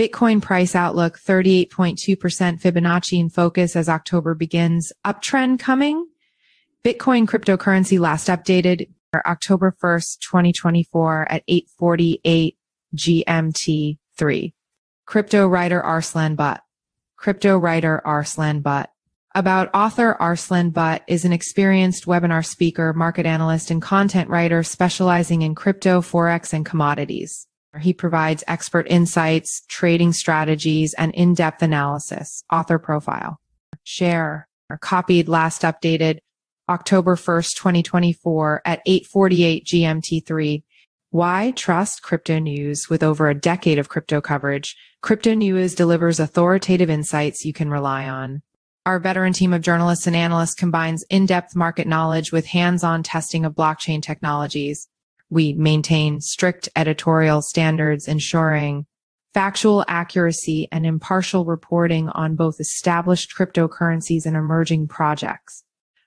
Bitcoin price outlook 38.2% Fibonacci in focus as October begins. Uptrend coming. Bitcoin cryptocurrency last updated October 1st, 2024 at 848 GMT 3. Crypto writer Arslan Butt. Crypto writer Arslan Butt. About author Arslan Butt is an experienced webinar speaker, market analyst, and content writer specializing in crypto, forex, and commodities. He provides expert insights, trading strategies, and in-depth analysis. Author profile. Share. Or copied last updated October 1st, 2024 at 848 GMT3. Why trust crypto news with over a decade of crypto coverage? Crypto News delivers authoritative insights you can rely on. Our veteran team of journalists and analysts combines in-depth market knowledge with hands-on testing of blockchain technologies. We maintain strict editorial standards ensuring factual accuracy and impartial reporting on both established cryptocurrencies and emerging projects.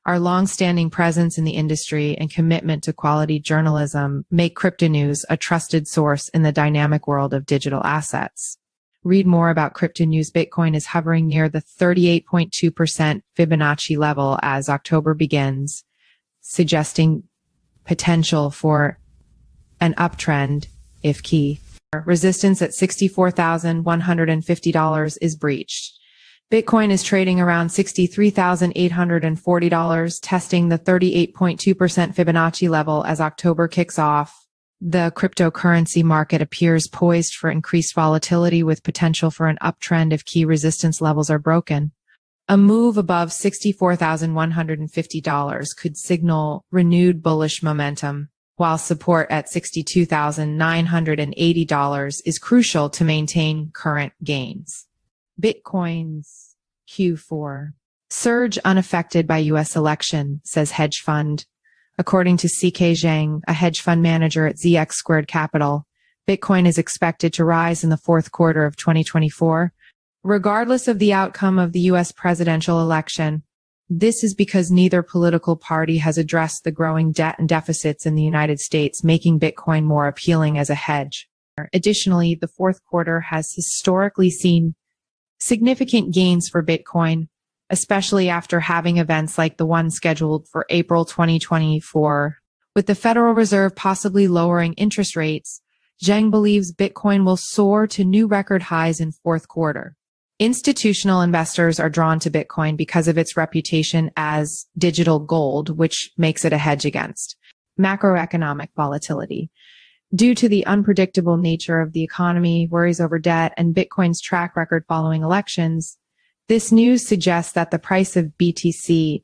Our long-standing presence in the industry and commitment to quality journalism make Crypto News a trusted source in the dynamic world of digital assets. Read more about Crypto News. Bitcoin is hovering near the 38.2% Fibonacci level as October begins, suggesting potential for an uptrend if key. Resistance at $64,150 is breached. Bitcoin is trading around $63,840, testing the 38.2% Fibonacci level as October kicks off. The cryptocurrency market appears poised for increased volatility with potential for an uptrend if key resistance levels are broken. A move above $64,150 could signal renewed bullish momentum, while support at $62,980 is crucial to maintain current gains. Bitcoin's Q4. Surge unaffected by U.S. election, says hedge fund. According to CK Zhang, a hedge fund manager at ZX Squared Capital, Bitcoin is expected to rise in the fourth quarter of 2024. Regardless of the outcome of the U.S. presidential election, this is because neither political party has addressed the growing debt and deficits in the United States, making Bitcoin more appealing as a hedge. Additionally, the fourth quarter has historically seen significant gains for Bitcoin, especially after halving events like the one scheduled for April 2024. With the Federal Reserve possibly lowering interest rates, Zhang believes Bitcoin will soar to new record highs in fourth quarter. Institutional investors are drawn to Bitcoin because of its reputation as digital gold, which makes it a hedge against macroeconomic volatility. Due to the unpredictable nature of the economy, worries over debt, and Bitcoin's track record following elections, this news suggests that the price of BTC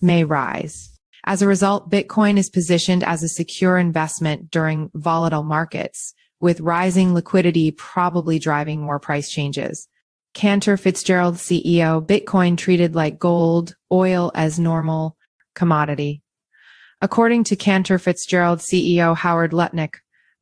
may rise. As a result, Bitcoin is positioned as a secure investment during volatile markets, with rising liquidity probably driving more price changes. Cantor Fitzgerald CEO, Bitcoin treated like gold, oil as normal commodity. According to Cantor Fitzgerald CEO Howard Lutnick,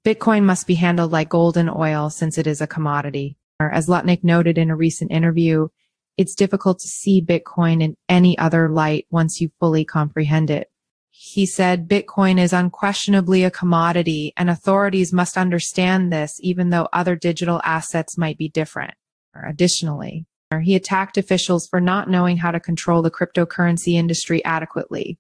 Bitcoin must be handled like gold and oil since it is a commodity. As Lutnick noted in a recent interview, it's difficult to see Bitcoin in any other light once you fully comprehend it. He said Bitcoin is unquestionably a commodity and authorities must understand this even though other digital assets might be different. Additionally, he attacked officials for not knowing how to control the cryptocurrency industry adequately.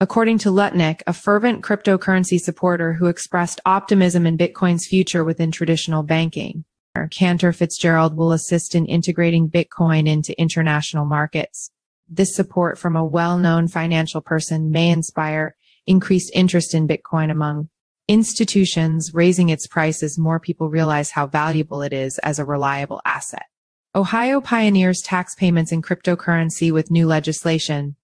According to Lutnick, a fervent cryptocurrency supporter who expressed optimism in Bitcoin's future within traditional banking. Cantor Fitzgerald will assist in integrating Bitcoin into international markets. This support from a well-known financial person may inspire increased interest in Bitcoin among institutions, raising its prices, more people realize how valuable it is as a reliable asset. Ohio pioneers tax payments in cryptocurrency with new legislation.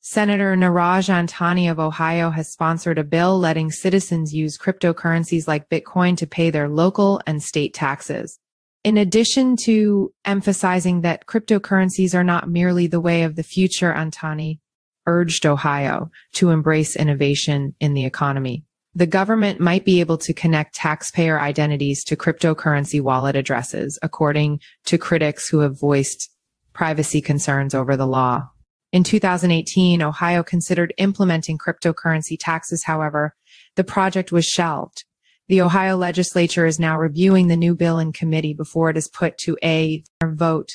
Senator Neeraj Antani of Ohio has sponsored a bill letting citizens use cryptocurrencies like Bitcoin to pay their local and state taxes. In addition to emphasizing that cryptocurrencies are not merely the way of the future, Antani urged Ohio to embrace innovation in the economy. The government might be able to connect taxpayer identities to cryptocurrency wallet addresses, according to critics who have voiced privacy concerns over the law. In 2018, Ohio considered implementing cryptocurrency taxes. However, the project was shelved. The Ohio legislature is now reviewing the new bill in committee before it is put to a vote.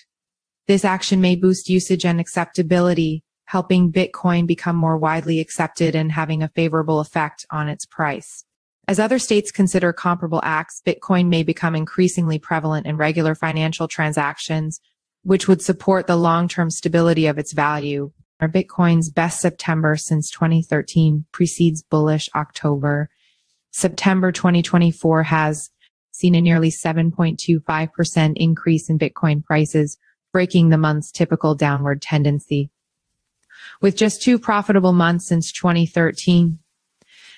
This action may boost usage and acceptability, helping Bitcoin become more widely accepted and having a favorable effect on its price. As other states consider comparable acts, Bitcoin may become increasingly prevalent in regular financial transactions, which would support the long-term stability of its value. Our Bitcoin's best September since 2013 precedes bullish October. September 2024 has seen a nearly 7.25% increase in Bitcoin prices, breaking the month's typical downward tendency. With just two profitable months since 2013,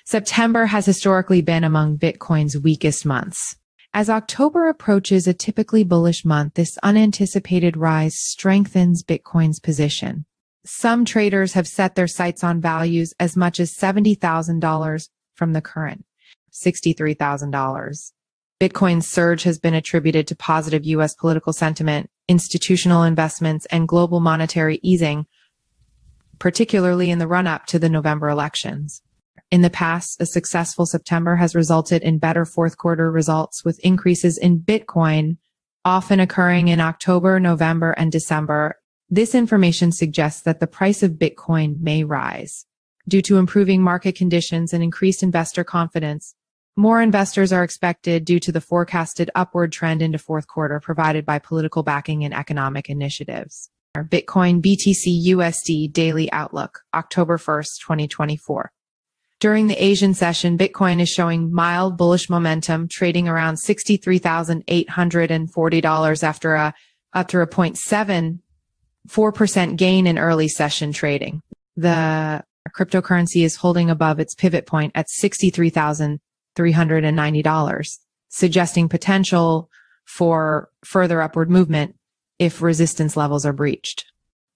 September has historically been among Bitcoin's weakest months. As October approaches a typically bullish month, this unanticipated rise strengthens Bitcoin's position. Some traders have set their sights on values as much as $70,000 from the current $63,000. Bitcoin's surge has been attributed to positive U.S. political sentiment, institutional investments, and global monetary easing, particularly in the run up to the November elections. In the past, a successful September has resulted in better fourth quarter results with increases in Bitcoin often occurring in October, November, and December. This information suggests that the price of Bitcoin may rise. Due to improving market conditions and increased investor confidence, more investors are expected due to the forecasted upward trend into fourth quarter provided by political backing and economic initiatives. Our Bitcoin BTC USD daily outlook, October 1st, 2024. During the Asian session, Bitcoin is showing mild bullish momentum, trading around $63,840 after a after a 0.74% gain in early session trading. The cryptocurrency is holding above its pivot point at $63,390, suggesting potential for further upward movement if resistance levels are breached.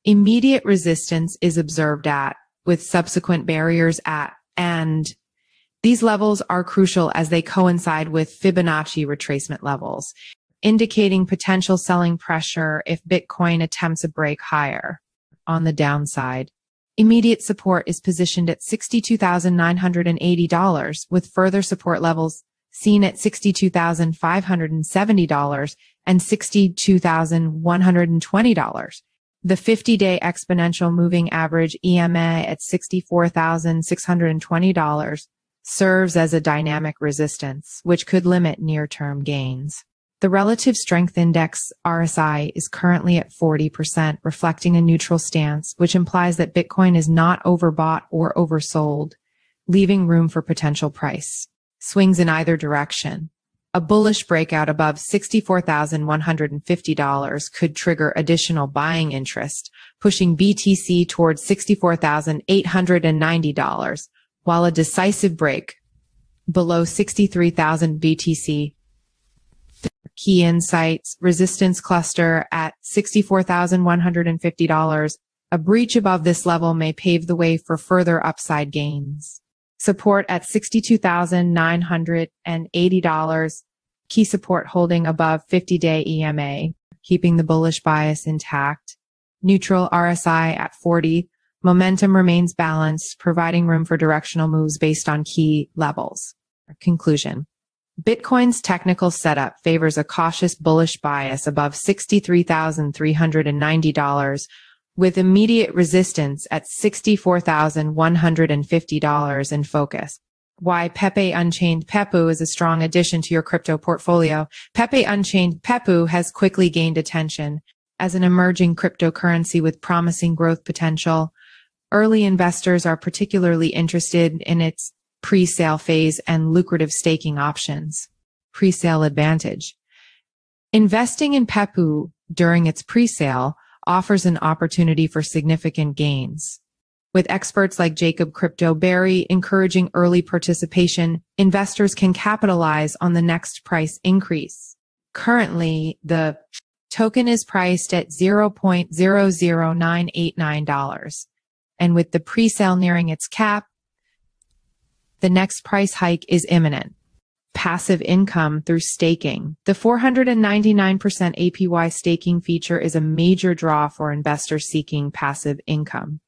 Immediate resistance is observed at with subsequent barriers at and these levels are crucial as they coincide with Fibonacci retracement levels, indicating potential selling pressure if Bitcoin attempts a break higher. On the downside, immediate support is positioned at $62,980 with further support levels seen at $62,570 and $62,120. The 50-day exponential moving average EMA at $64,620 serves as a dynamic resistance, which could limit near-term gains. The relative strength index RSI is currently at 40%, reflecting a neutral stance, which implies that Bitcoin is not overbought or oversold, leaving room for potential price swings in either direction. A bullish breakout above $64,150 could trigger additional buying interest, pushing BTC towards $64,890, while a decisive break below 63,000 BTC key insights resistance cluster at $64,150. A breach above this level may pave the way for further upside gains support at $62,980, key support holding above 50 day EMA, keeping the bullish bias intact, neutral RSI at 40, momentum remains balanced, providing room for directional moves based on key levels. Conclusion. Bitcoin's technical setup favors a cautious bullish bias above $63,390 with immediate resistance at $64,150 in focus. Why Pepe Unchained Pepu is a strong addition to your crypto portfolio. Pepe Unchained Pepu has quickly gained attention as an emerging cryptocurrency with promising growth potential. Early investors are particularly interested in its pre-sale phase and lucrative staking options. Pre-sale advantage. Investing in Pepu during its pre-sale offers an opportunity for significant gains. With experts like Jacob Crypto Bury encouraging early participation, investors can capitalize on the next price increase. Currently, the token is priced at $0.00989. And with the pre-sale nearing its cap, the next price hike is imminent passive income through staking. The 499% APY staking feature is a major draw for investors seeking passive income.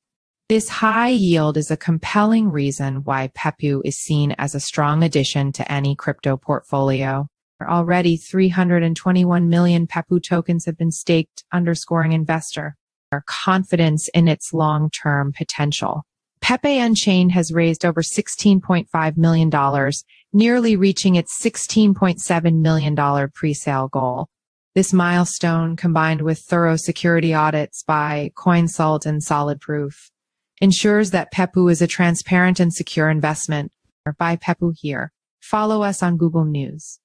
This high yield is a compelling reason why Pepu is seen as a strong addition to any crypto portfolio. Already 321 million Pepu tokens have been staked, underscoring investor confidence in its long-term potential. Pepe Unchained has raised over $16.5 million, nearly reaching its $16.7 million pre-sale goal. This milestone, combined with thorough security audits by Coinsult and SolidProof, ensures that Pepu is a transparent and secure investment. Buy Pepu here. Follow us on Google News.